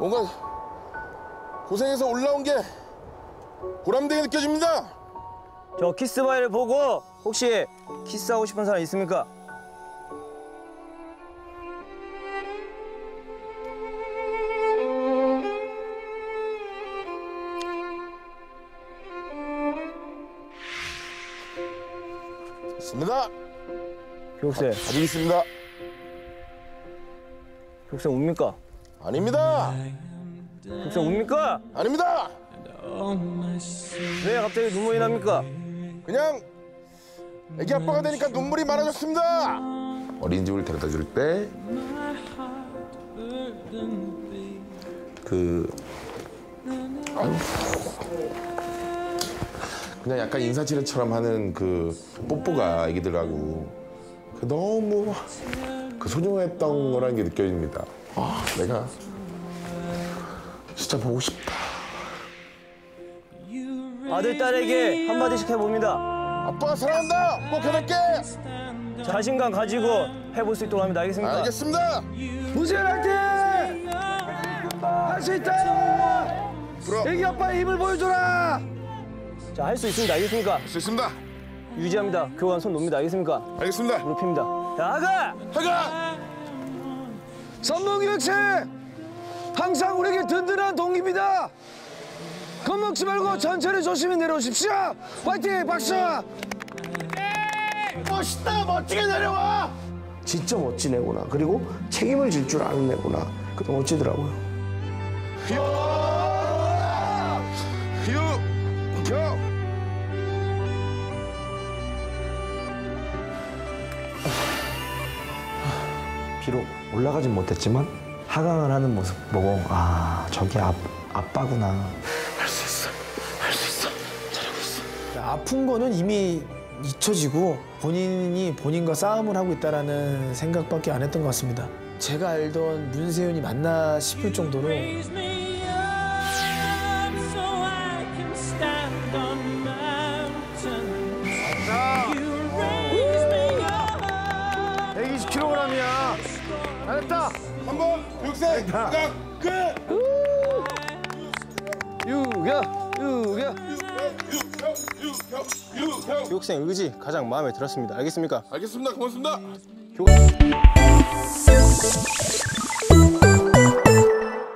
뭔가 고생해서 올라온 게 보람되게 느껴집니다. 저 키스바이를 보고 혹시 키스하고 싶은 사람 있습니까? 있습니다. 교육생, 아직 있습니다. 교육생 웁니까? 아닙니다. 교육생 웁니까? 아닙니다. 왜 갑자기 눈물이 납니까? 그냥 애기 아빠가 되니까 눈물이 많아졌습니다. 어린이집을 데려다 줄 때 그 아유, 그냥 약간 인사치레처럼 하는 그 뽀뽀가 애기들하고 그 너무 그 소중했던 거라는 게 느껴집니다. 아, 내가 진짜 보고 싶다. 아들, 딸에게 한마디씩 해봅니다. 아빠 사랑한다. 꼭 해낼게. 자신감 가지고 해볼 수 있도록 합니다. 알겠습니까? 알겠습니다. 무시할 할게 할수 있다 불어. 애기 아빠의 힘을 보여줘라 자, 할 수 있습니다. 알겠습니까? 할 수 있습니다. 유지합니다. 교관 손 놓습니다. 알겠습니까? 알겠습니다. 무릎 핍니다. 자, 아가! 하가. 선봉기획체 항상 우리에게 든든한 동기입니다 겁먹지 말고 천천히 조심히 내려오십시오 화이팅 박수 멋있다. 멋지게 내려와. 진짜 멋진 애구나. 그리고 책임을 질 줄 아는 애구나. 그때 멋지더라고요. 비록 올라가진 못했지만 하강을 하는 모습 보고 아 저게 아, 아빠구나. 아픈 거는 이미 잊혀지고 본인이 본인과 싸움을 하고 있다라는 생각밖에 안 했던 것 같습니다. 제가 알던 문세윤이 맞나 싶을 정도로 잘했다 한번 육생 하가 끝. 유야 유유유유 교육생 의지 가장 마음에 들었습니다. 알겠습니까? 알겠습니다. 고맙습니다. 교관.